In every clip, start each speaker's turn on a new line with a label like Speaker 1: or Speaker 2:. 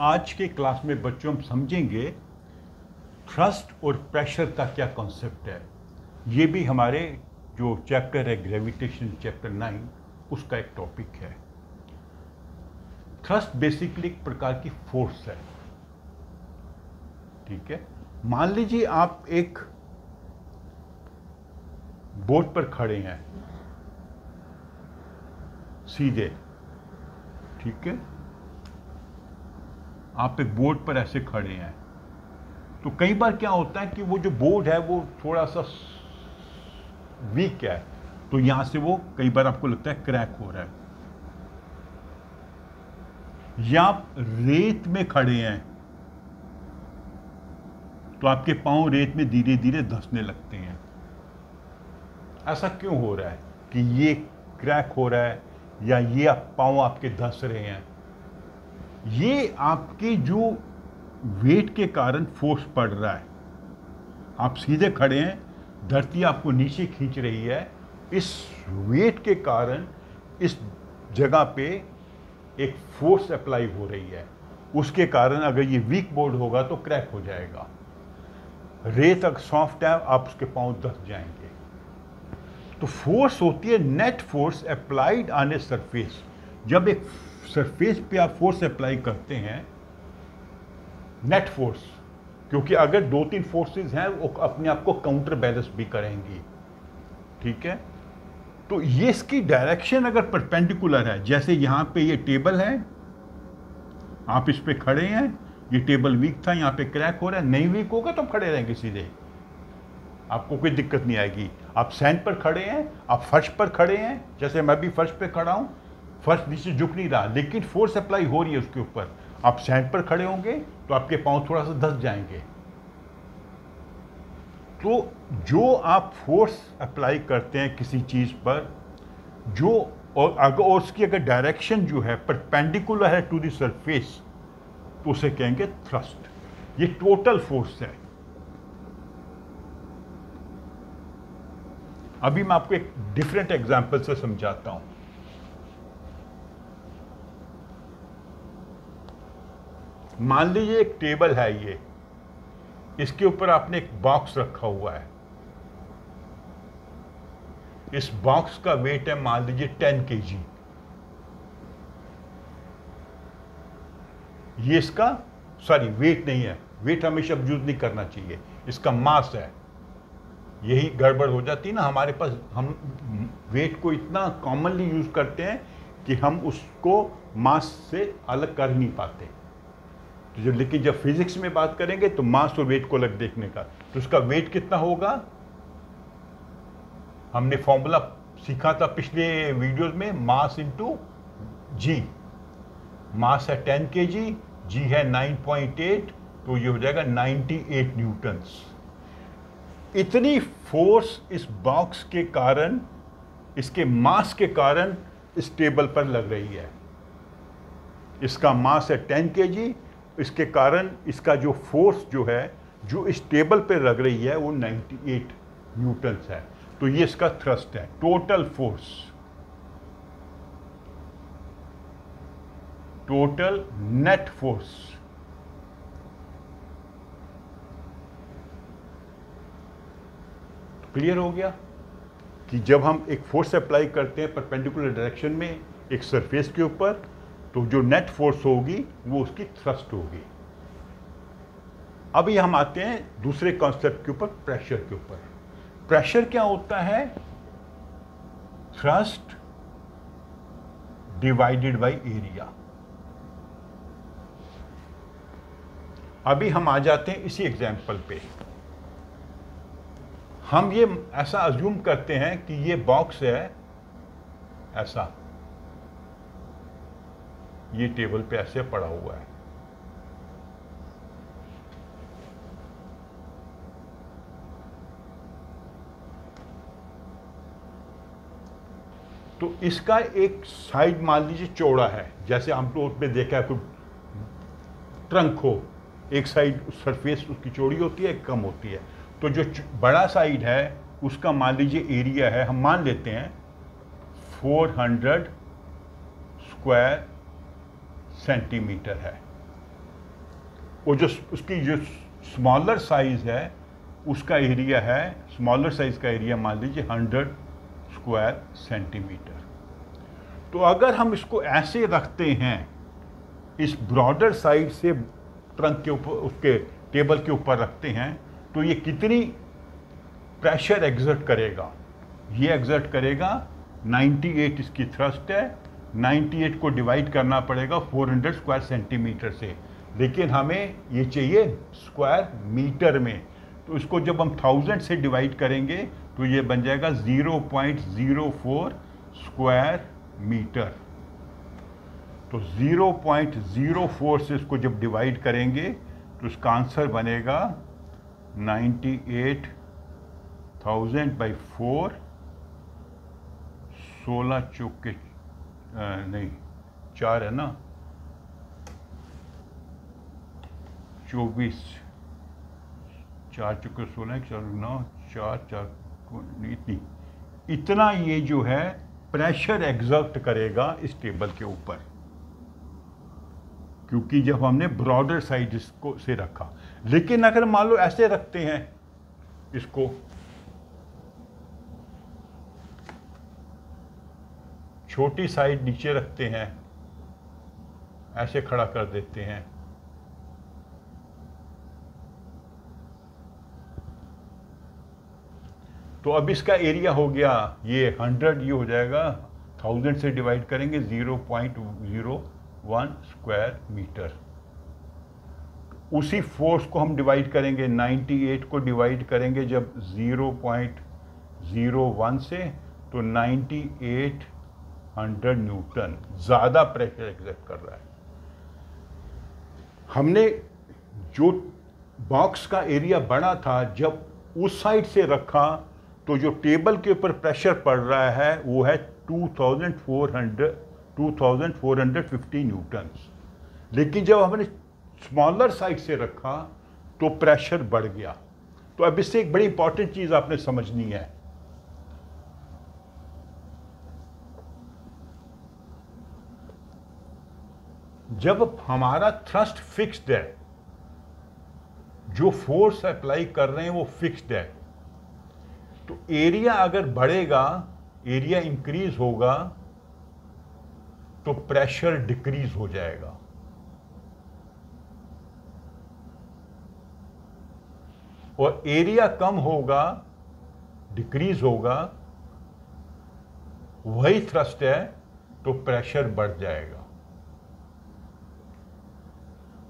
Speaker 1: आज के क्लास में बच्चों हम समझेंगे थ्रस्ट और प्रेशर का क्या कॉन्सेप्ट है। ये भी हमारे जो चैप्टर है ग्रेविटेशन चैप्टर नाइन उसका एक टॉपिक है। थ्रस्ट बेसिकली एक प्रकार की फोर्स है। ठीक है? मान लीजिए आप एक बोट पर खड़े हैं। सीधे। ठीक है? आप एक बोर्ड पर ऐसे खड़े हैं। तो कई बार क्या होता है कि वो जो बोर्ड है, वो थोड़ा सा वीक है। तो यहाँ से वो कई बार आपको लगता है क्रैक हो रहा है। या आप रेत में खड़े हैं तो आपके पाँव रेत में धीरे धीरे धसने लगते हैं। ऐसा क्यों हो रहा है कि ये क्रैक हो रहा है या ये पाँव आपके धस रहे हैं? ये आपके जो वेट के कारण फोर्स पड़ रहा है। आप सीधे खड़े हैं, धरती आपको नीचे खींच रही है। इस वेट के कारण इस जगह पे एक फोर्स अप्लाई हो रही है। उसके कारण अगर ये वीक बोर्ड होगा तो क्रैक हो जाएगा। रेत अगर सॉफ्ट है, आप उसके पाँव दस जाएँगे। तो फोर्स होती है, net force applied on a surface. जब एक सरफेस पे आप फोर्स अप्लाई करते हैं नेट फोर्स क्योंकि अगर दो तीन फोर्सेस हैं, वो अपने आप को काउंटर बैलेंस भी करेंगी। ठीक है? तो ये इसकी डायरेक्शन अगर परपेंडिकुलर है, जैसे यहाँ पे ये टेबल है, आप इस पे खड़े हैं, ये टेबल वीक था, यहाँ पे क्रैक हो रहा है, नहीं वीक होगा तो खड़े रहेंगे सीधे। आपको कोई दिक्कत नहीं आएगी। आप सैंड पर खड़े हैं, आप फर्श पर खड़े हैं, जैसे मैं भी फर्श पे खड़ा हूँ फर्श नीचे झुक नहीं रहा, लेकिन फोर्स अप्लाई हो रही है उसके ऊपर। आप सैंड पर खड़े होंगे तो आपके पाँव थोड़ा सा धस जाएँगे। तो जो आप फोर्स अप्लाई करते हैं किसी चीज़ पर, जो और अगर और उसकी अगर डायरेक्शन जो है, परपेंडिकुलर है टू द सरफेस तो उसे कहेंगे थ्रस्ट। ये टोटल फोर्स है। अभी मैं आपको एक डिफरेंट एग्जांपल से समझाता हूँ। मान लीजिए एक टेबल है ये, इसके ऊपर आपने एक बॉक्स रखा हुआ है। इस बॉक्स का वेट है मान लीजिए टेन के जी ये इसका, सॉरी, वेट नहीं है। वेट हमेशा यूज़ नहीं करना चाहिए। इसका मास है। यही गड़बड़ हो जाती है ना, हमारे पास हम वेट को इतना कॉमनली यूज़ करते हैं कि हम उसको मास से अलग कर नहीं पाते। तो जब लेकिन जब फिजिक्स में बात करेंगे तो मास और वेट को अलग देखने का। तो उसका वेट कितना होगा? हमने फॉर्मूला सीखा था पिछले वीडियोस में मास इंटू जी मास है टेन के जी जी है नाइन पॉइंट एट तो ये हो जाएगा नाइन्टी एट न्यूटन्स इतनी फोर्स इस बॉक्स के कारण, इसके मास के कारण इस टेबल पर लग रही है। इसका मास है टेन के जी इसके कारण इसका जो फोर्स जो है, जो इस टेबल पे लग रही है, वो 98 न्यूटन्स है। तो ये इसका थ्रस्ट है total force total net force clear हो गया कि जब हम एक फोर्स अप्लाई करते हैं परपेंडिकुलर डायरेक्शन में, एक सरफेस के ऊपर तो जो नेट फोर्स होगी, वो उसकी थ्रस्ट होगी। अभी हम आते हैं दूसरे कॉन्सेप्ट के ऊपर प्रेशर के ऊपर। प्रेशर क्या होता है? थ्रस्ट डिवाइडेड बाय एरिया अभी हम आ जाते हैं इसी एग्ज़ाम्पल पे। हम ये ऐसा अज्यूम करते हैं कि ये बॉक्स है, ऐसा। ये टेबल पे ऐसे पड़ा हुआ है। तो इसका एक साइड मान लीजिए चौड़ा है, जैसे हम तो उसमें देखा है, कोई ट्रंक हो, एक साइड सरफेस उसकी चौड़ी होती है कम होती है। तो जो बड़ा साइड है, उसका मान लीजिए एरिया है, हम मान लेते हैं 400 स्क्वायर सेंटीमीटर है। वो जो उसकी जो स्मॉलर साइज़ है, उसका एरिया है स्मॉलर साइज़ का एरिया मान लीजिए हंड्रेड स्क्वायर सेंटीमीटर तो अगर हम इसको ऐसे रखते हैं, इस ब्रॉडर साइड से ट्रंक के ऊपर उसके टेबल के ऊपर रखते हैं तो ये कितनी प्रेशर एग्जर्ट करेगा? ये एग्जर्ट करेगा 98 इसकी थ्रस्ट है 98 को डिवाइड करना पड़ेगा 400 स्क्वायर सेंटीमीटर से। लेकिन हमें ये चाहिए स्क्वायर मीटर में। तो इसको जब हम थाउज़ेंड से डिवाइड करेंगे तो ये बन जाएगा 0.04 स्क्वायर मीटर। तो 0.04 से इसको जब डिवाइड करेंगे तो इसका आंसर बनेगा 98,000 बाई फोर सोलह चौके नहीं, चार है ना? चौबीस। चार चौके सोलह चार नौ, चार चार इतनी। इतना ये जो है प्रेशर एग्जर्ट करेगा इस टेबल के ऊपर। क्योंकि जब हमने ब्रॉडर साइड इसको से रखा। लेकिन अगर मान लो ऐसे रखते हैं, इसको छोटी साइड नीचे रखते हैं, ऐसे खड़ा कर देते हैं। तो अब इसका एरिया हो गया, ये हंड्रेड, ये हो जाएगा, थाउज़ेंड से डिवाइड करेंगे, zero point zero one square metre. उसी फोर्स को हम डिवाइड करेंगे 98 को डिवाइड करेंगे जब 0.01 से तो 9800 न्यूटन ज़्यादा प्रेशर एग्जर्ट कर रहा है। हमने जो बॉक्स का एरिया बड़ा था, जब उस साइड से रखा तो जो टेबल के ऊपर प्रेशर पड़ रहा है, वो है 2400 2450 न्यूटन लेकिन जब हमने स्मॉलर साइड से रखा तो प्रेशर बढ़ गया। तो अब इससे एक बड़ी इंपॉर्टेंट चीज़ आपने समझनी है। जब हमारा थ्रस्ट फिक्स्ड है, जो फोर्स अप्लाई कर रहे हैं वो फिक्स्ड है। तो एरिया अगर बढ़ेगा एरिया इंक्रीज होगा तो प्रेशर डिक्रीज हो जाएगा। और एरिया कम होगा डिक्रीज होगा, वही थ्रस्ट है तो प्रेशर बढ़ जाएगा।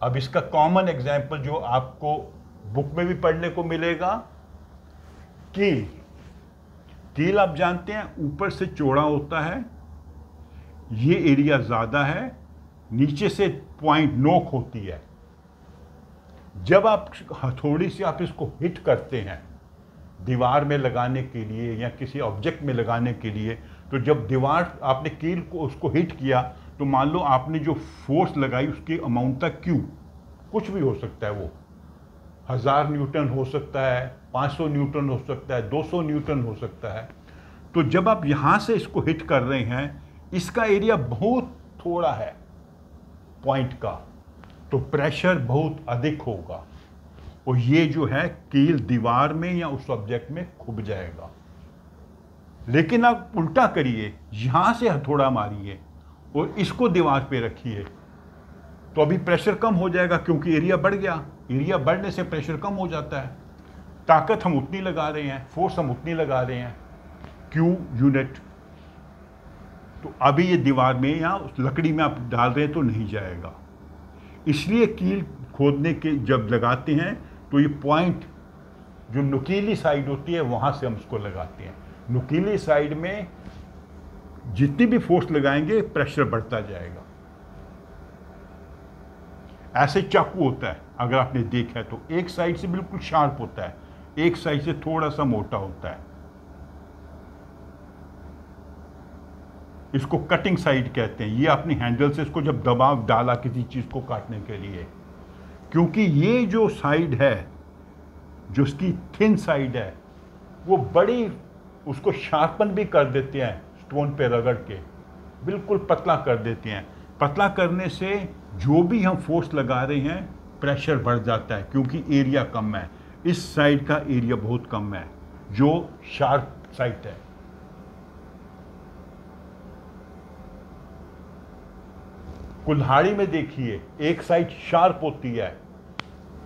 Speaker 1: अब इसका कॉमन एग्ज़ाम्पल जो आपको बुक में भी पढ़ने को मिलेगा, कील। कील आप जानते हैं, ऊपर से चौड़ा होता है। ये एरिया ज़्यादा है, नीचे से पॉइंट नोक होती है। जब आप हथौड़ी से आप इसको हिट करते हैं, दीवार में लगाने के लिए या किसी ऑब्जेक्ट में लगाने के लिए तो जब दीवार, आपने कील को, उसको हिट किया तो मान लो आपने जो फोर्स लगाई, उसकी अमाउंट था क्यू कुछ भी हो सकता है वो। हज़ार न्यूटन हो सकता है 500 न्यूटन हो सकता है 200 न्यूटन हो सकता है। तो जब आप यहाँ से इसको हिट कर रहे हैं, इसका एरिया बहुत थोड़ा है पॉइंट का तो प्रेशर बहुत अधिक होगा। और ये जो है कील दीवार में या उस ऑब्जेक्ट में खुब जाएगा। लेकिन आप उल्टा करिए, यहाँ से हथौड़ा मारिए और इसको दीवार पे रखिए। तो अभी प्रेशर कम हो जाएगा क्योंकि एरिया बढ़ गया। एरिया बढ़ने से प्रेशर कम हो जाता है। ताकत हम उतनी लगा रहे हैं फोर्स हम उतनी लगा रहे हैं। क्यू यूनिट तो अभी ये दीवार में या लकड़ी में आप डाल रहे हैं तो नहीं जाएगा। इसलिए कील खोदने के जब लगाते हैं तो ये पॉइंट जो नुकीली साइड होती है, वहाँ से हम उसको लगाते हैं। नुकीली साइड में जितनी भी फोर्स लगाएँगे प्रेशर बढ़ता जाएगा। ऐसे चाकू होता है, अगर आपने देखा है तो। एक साइड से बिल्कुल शार्प होता है, एक साइड से थोड़ा सा मोटा होता है। इसको कटिंग साइड कहते हैं। ये अपनी हैंडल से इसको जब दबाव डाला किसी चीज़ को काटने के लिए, क्योंकि ये जो साइड है, जो इसकी थिन साइड है, वो बड़ी, उसको शार्पन भी कर देते हैं स्टोन पे रगड़ के, बिल्कुल पतला कर देते हैं। पतला करने से जो भी हम फोर्स लगा रहे हैं प्रेशर बढ़ जाता है, क्योंकि एरिया कम है। इस साइड का एरिया बहुत कम है, जो शार्प साइड है। कुल्हाड़ी में देखिए, एक साइड शार्प होती है,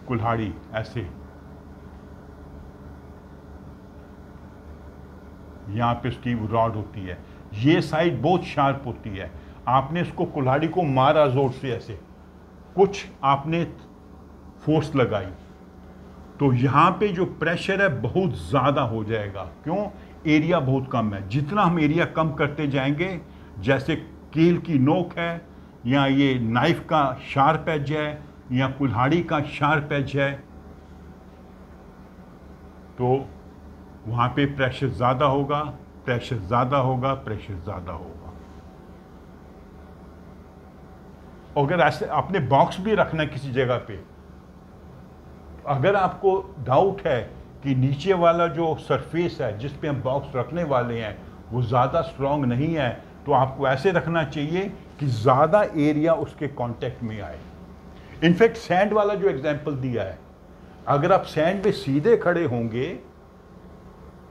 Speaker 1: कुल्हाड़ी, ऐसे। यहाँ पे उसकी रॉड होती है। ये साइड बहुत शार्प होती है। आपने इसको कुल्हाड़ी को मारा ज़ोर से ऐसे। कुछ आपने फोर्स लगाई। तो यहाँ पे जो प्रेशर है बहुत ज़्यादा हो जाएगा। क्यों? एरिया बहुत कम है। जितना हम एरिया कम करते जाएँगे, जैसे कील की नोक है, या ये नाइफ का शार्प एज है, या कुल्हाड़ी का शार्प एज है तो वहाँ पे प्रेशर ज़्यादा होगा, प्रेशर ज़्यादा होगा, प्रेशर ज़्यादा होगा। अगर ऐसे अपने बॉक्स भी रखना किसी जगह पे, अगर आपको डाउट है कि नीचे वाला जो सरफेस है, जिस पे हम बॉक्स रखने वाले हैं, वो ज़्यादा स्ट्रांग नहीं है तो आपको ऐसे रखना चाहिए कि ज़्यादा एरिया उसके कांटेक्ट में आए। इनफैक्ट सैंड वाला जो एग्जांपल दिया है, अगर आप सैंड पे सीधे खड़े होंगे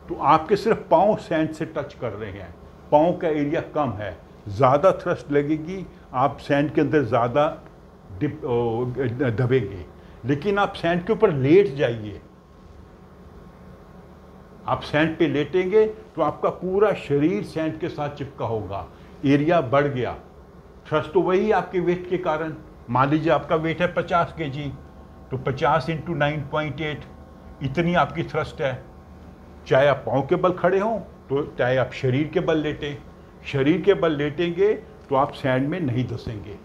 Speaker 1: तो आपके सिर्फ़ पाँव सैंड से टच कर रहे हैं। पाँव का एरिया कम है, ज़्यादा थ्रस्ट लगेगी आप सैंड के अंदर ज़्यादा डिप दबेंगे। लेकिन आप सैंड के ऊपर लेट जाइए। आप सैंड पे लेटेंगे तो आपका पूरा शरीर सैंड के साथ चिपका होगा। एरिया बढ़ गया। थ्रस्ट तो वही आपके वेट के कारण। मान लीजिए आपका वेट है पचास के जी तो पचास इंटू नाइन पॉइंट एट इतनी आपकी थ्रस्ट है। चाहे आप पाँव के बल खड़े हों तो चाहे आप शरीर के बल लेटें। शरीर के बल लेटेंगे तो आप सैंड में नहीं धसेंगे।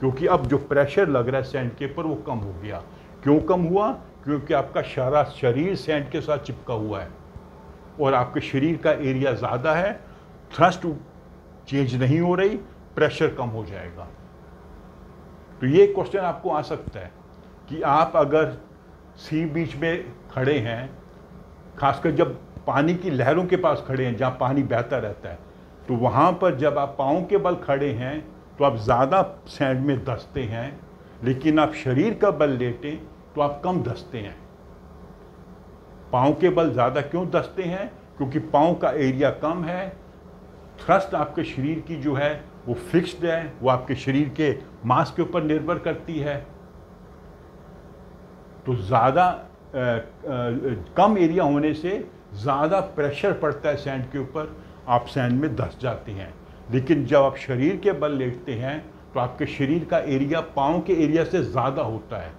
Speaker 1: क्योंकि अब जो प्रेशर लग रहा है सैंड के ऊपर वो कम हो गया। क्यों कम हुआ? क्योंकि आपका सारा शरीर सैंड के साथ चिपका हुआ है। और आपके शरीर का एरिया ज़्यादा है थ्रस्ट चेंज नहीं हो रही प्रेशर कम हो जाएगा। तो ये क्वेश्चन आपको आ सकता है कि आप अगर सी बीच में खड़े हैं, खासकर जब पानी की लहरों के पास खड़े हैं, जहाँ पानी बहता रहता है तो वहाँ पर जब आप पाँव के बल खड़े हैं तो आप ज़्यादा सैंड में धसते हैं, लेकिन आप शरीर का बल लेते तो आप कम धसते हैं। पाँव के बल ज़्यादा क्यों धसते हैं? क्योंकि पाँव का एरिया कम है, थ्रस्ट आपके शरीर की जो है, वो फिक्स्ड है, वो आपके शरीर के मांस के ऊपर निर्भर करती है। तो ज़्यादा कम एरिया होने से ज़्यादा प्रेशर पड़ता है सैंड के ऊपर आप सैंड में धस जाते हैं। लेकिन जब आप शरीर के बल लेटते हैं तो आपके शरीर का एरिया, पाँव के एरिया से ज़्यादा होता है।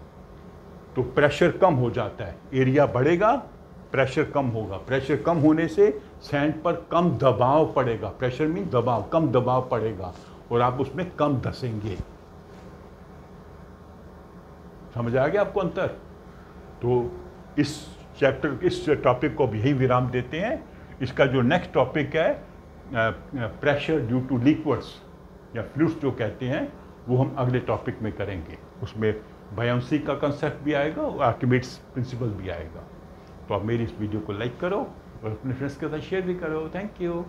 Speaker 1: तो प्रेशर कम हो जाता है। एरिया बढ़ेगा, प्रेशर कम होगा। प्रेशर कम होने से सैंड पर कम दबाव पड़ेगा। प्रेशर मीन दबाव, कम दबाव पड़ेगा और आप उसमें कम धसेंगे। समझ आ गया आपको अंतर? तो इस चैप्टर, इस टॉपिक को अब यही विराम देते हैं। इसका जो नेक्स्ट टॉपिक है प्रेशर ड्यू टू लिक्वर्ड्स या फ्लूड्स जो कहते हैं, वो हम अगले टॉपिक में करेंगे। उसमें बयांसी का कंसेप्ट भी आएगा और आर्किमेट्स प्रिंसिपल भी आएगा। तो आप मेरी इस वीडियो को लाइक करो और अपने फ्रेंड्स के साथ शेयर भी करो। Thank you